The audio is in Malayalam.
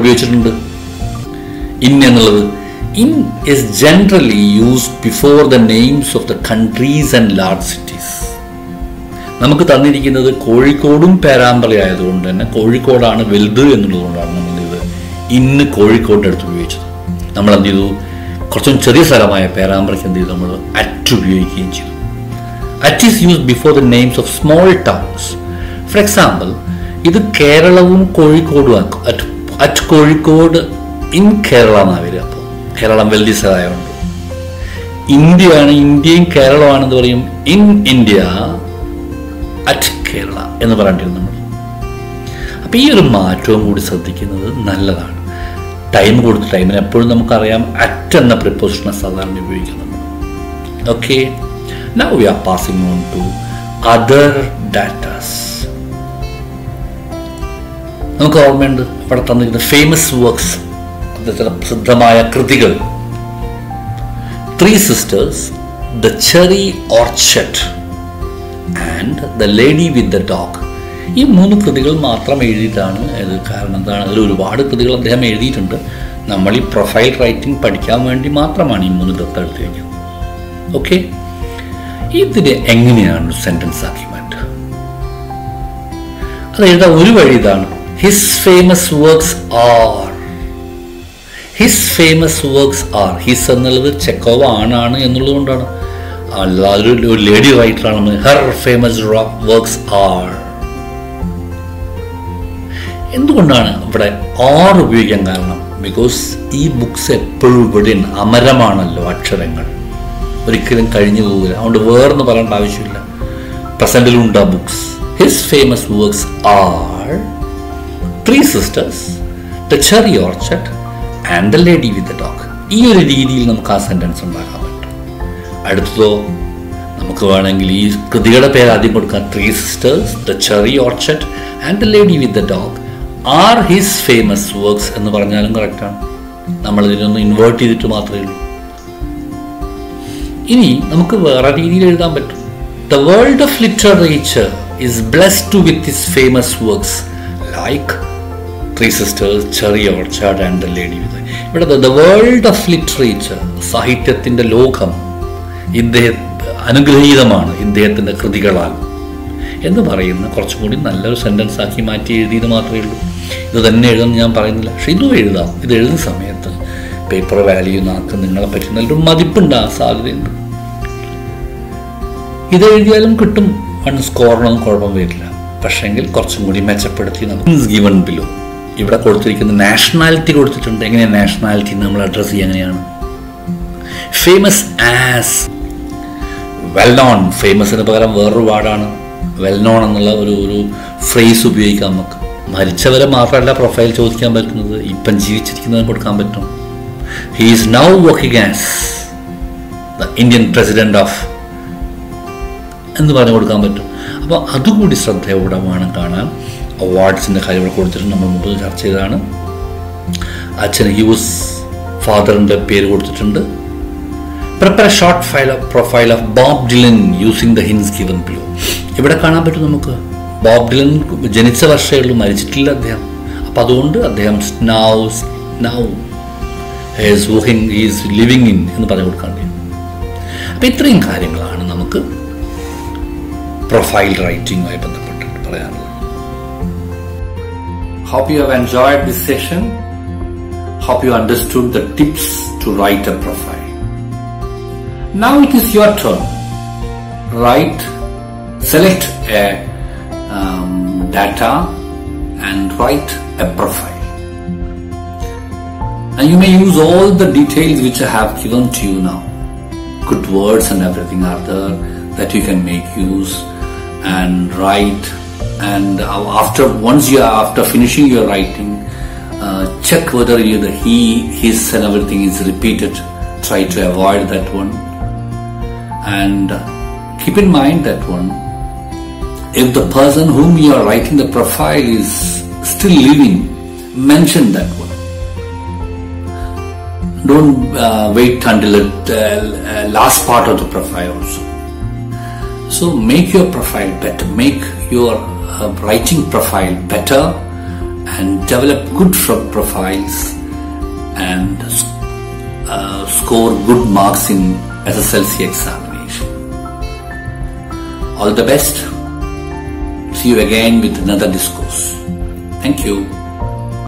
ഉപയോഗിച്ചിട്ടുണ്ട്. ഇൻ എന്നുള്ളത്. In is generally use before the names of the countries and large cities നമുക്ക് തന്നിരിക്കുന്നത് കോഴിക്കോടും പേരാമ്പ്ര ആയതുകൊണ്ട് തന്നെ കോഴിക്കോടാണ് വലുത് എന്നുള്ളതുകൊണ്ടാണ് നമ്മൾ ഇത് ഇന്ന് കോഴിക്കോടിന്റെ അടുത്ത് ഉപയോഗിച്ചത്. നമ്മൾ എന്ത് ചെയ്തു? കുറച്ചും ചെറിയ സ്ഥലമായ പേരാമ്പ്രയ്ക്ക് എന്ത് ചെയ്തു? നമ്മൾ അറ്റ് ഉപയോഗിക്കുകയും ചെയ്തു. At is use before the names of small towns for example ഇത് കേരളവും കോഴിക്കോടും ആക്കും. At at Kozhikode in Kerala എന്നാണ് വരിക അപ്പോൾ കേരളം സ്ഥലമായതുകൊണ്ട് ഇന്ത്യയാണ് ഇന്ത്യയും കേരളമാണെന്ന് പറയും. ഇൻ ഇന്ത്യ അറ്റ് കേരള എന്ന് പറഞ്ഞിരുന്നു നമ്മൾ അപ്പം ഈ ഒരു മാറ്റവും കൂടി ശ്രദ്ധിക്കുന്നത് നല്ലതാണ്. ടൈം കൊടുത്ത് ടൈമിന് എപ്പോഴും നമുക്കറിയാം അറ്റ് എന്ന പ്രിപ്പോസിഷനെ സാധാരണ ഉപയോഗിക്കുന്നത് okay now we are passing on to other datas നമുക്ക് ഓർമ്മയുണ്ട് ഇവിടെ തന്നിരിക്കുന്ന ഫേമസ് വർക്ക്സ് ചില പ്രസിദ്ധമായ കൃതികൾ. Three sisters the cherry orchard and the lady with the dog ഈ മൂന്ന് കൃതികൾ മാത്രം എഴുതിയിട്ടാണ് ഇത് കാരണം എന്താണ്? അതിൽ ഒരുപാട് കൃതികൾ അദ്ദേഹം എഴുതിയിട്ടുണ്ട്. നമ്മൾ ഈ പ്രൊഫൈൽ റൈറ്റിംഗ് പഠിക്കാൻ വേണ്ടി മാത്രമാണ് ഈ മൂന്ന് ദത്തെടുത്ത് വയ്ക്കുന്നത് ഓക്കെ ഇതിനെ എങ്ങനെയാണ് സെന്റൻസ് ആക്കി മാറ്റുക? അത് എഴുതാൻ ഒരു വഴി ഇതാണ്. His famous works are his famous works are his എന്നുള്ളത് ചെക്കോവ ആണാണ് എന്നുള്ളത് കൊണ്ടാണ് അല്ലാതെ ഒരു ലേഡി റൈറ്ററാണ് ഹർ ഫേമസ് വർക്ക്സ് ആർ എന്തുകൊണ്ടാണ് ഇവിടെ ആർ ഉപയോഗിക്കാൻ കാരണം? ബിക്കോസ് ഈ ബുക്സ് എപ്പോഴും ഇവിടെ അമരമാണല്ലോ അക്ഷരങ്ങൾ. ഒരിക്കലും കഴിഞ്ഞു പോകില്ല. അതുകൊണ്ട് വേറെന്ന് പറയേണ്ട ആവശ്യമില്ല. പ്രസന്റിലുണ്ട് ആ books his famous works are three sisters the cherry orchard and the lady with the dog ഈ ഒരു രീതിയിൽ നമുക്ക് ആ സെന്റൻസ് ഉണ്ടാക്കാൻ പറ്റും. അടുത്തതോ നമുക്ക് വേണമെങ്കിൽ ഈ കൃതികളുടെ പേര് ആദ്യം കൊടുക്കാം. Three sisters the cherry orchard and the lady with the dog are his famous works എന്ന് പറഞ്ഞാലും കറക്റ്റാണ് നമ്മളിതിനൊന്ന് ഇൻവേർട്ട് ചെയ്തിട്ട് മാത്രമേ ഉള്ളൂ. ഇനി നമുക്ക് വേറെ രീതിയിൽ എഴുതാൻ പറ്റും. The world of literature is blessed with his famous works like Three Sisters cherry Orchard and the lady with ഇവിടെ ദ വേൾഡ് ഓഫ് ലിറ്ററേച്ചർ സാഹിത്യത്തിന്റെ ലോകം ഇദ്ദേഹ അനുഗ്രഹീതമാണ് ഇദ്ദേഹത്തിന്റെ കൃതികളാൽ. എന്ന് പറയുന്ന കുറച്ചും കൂടി നല്ലൊരു സെന്റൻസ് ആക്കി മാറ്റി എഴുതിയത് മാത്രമേ ഉള്ളൂ. ഇത് തന്നെ എഴുതുമെന്ന് ഞാൻ പറയുന്നില്ല. പക്ഷെ ഇതും എഴുതാം. ഇത് എഴുതുന്ന സമയത്ത് പേപ്പർ വാല്യൂ നാക്ക് നിങ്ങളെ പറ്റി നല്ലൊരു മതിപ്പുണ്ടാകാൻ സാധ്യതയുണ്ട്. ഇത് എഴുതിയാലും കിട്ടും. വൺ സ്കോറിനൊന്നും കുഴപ്പം വരില്ല. പക്ഷെങ്കിൽ കുറച്ചും കൂടി മെച്ചപ്പെടുത്തി ഗിവൺ ബിലോ ഇവിടെ കൊടുത്തിരിക്കുന്ന നാഷണാലിറ്റി കൊടുത്തിട്ടുണ്ട്. എങ്ങനെയാണ് നാഷണാലിറ്റി നമ്മൾ അഡ്രസ്സ് ചെയ്യുക? എങ്ങനെയാണ്? ഫേമസ് ആസ് വെൽ നോൺ ഫേമസിന് പകരം വേറൊരു വാർഡാണ്. വെൽ നോൺ എന്നുള്ള ഒരു ഒരു ഫ്രേസ് ഉപയോഗിക്കാം നമുക്ക്. മരിച്ചവരെ മാത്രമല്ല പ്രൊഫൈൽ ചോദിക്കാൻ പറ്റുന്നത്. ഇപ്പം ജീവിച്ചിരിക്കുന്നതിന് കൊടുക്കാൻ പറ്റും. He is now working as the Indian president of എന്ന് പറഞ്ഞു കൊടുക്കാൻ പറ്റും. അപ്പോൾ അതുകൂടി ശ്രദ്ധയോടെ വേണം കാണാൻ അവാർഡ്സിന്റെ കാര്യങ്ങൾ കൊടുത്തിട്ട് നമ്മൾ മുമ്പ് ചർച്ച ചെയ്തതാണ്. അച്ഛൻ യൂസ് ഫാദറിന്റെ പേര് കൊടുത്തിട്ടുണ്ട്. Prepare short file of profile of Bob Dylan using the hints given below ഇവിടെ കാണാൻ പറ്റും നമുക്ക്? ബോബ് ഡിലൻ ജനിച്ച വർഷമേ ഉള്ളൂ മരിച്ചിട്ടില്ല അദ്ദേഹം. അപ്പം അതുകൊണ്ട് അദ്ദേഹം നൗ നൗ ഹേസ് വുഹിങ് ഈസ് ലിവിങ് ഇൻ എന്ന് പറഞ്ഞു കൊടുക്കാൻ അപ്പം ഇത്രയും കാര്യങ്ങളാണ് നമുക്ക് പ്രൊഫൈൽ റൈറ്റിംഗുമായി ബന്ധപ്പെട്ടിട്ട് പറയാനുള്ളത് Hope you have enjoyed this session. Hope you understood the tips to write a profile. Now it is your turn. Write, select a um, data and write a profile. And you may use all the details which I have given to you now. Good words and everything are there that you can make use and write. And after once you are after finishing your writing uh, check whether you the he his and everything is repeated. Try to avoid that one. And keep in mind that one if the person whom you are writing the profile is still living mention that one. Don't uh, wait until the uh, last part of the profile also so make your profile better make your uh, writing profile better and develop good pro- profiles and uh, score good marks in SSLC examination. All the best. See you again with another discourse. Thank you.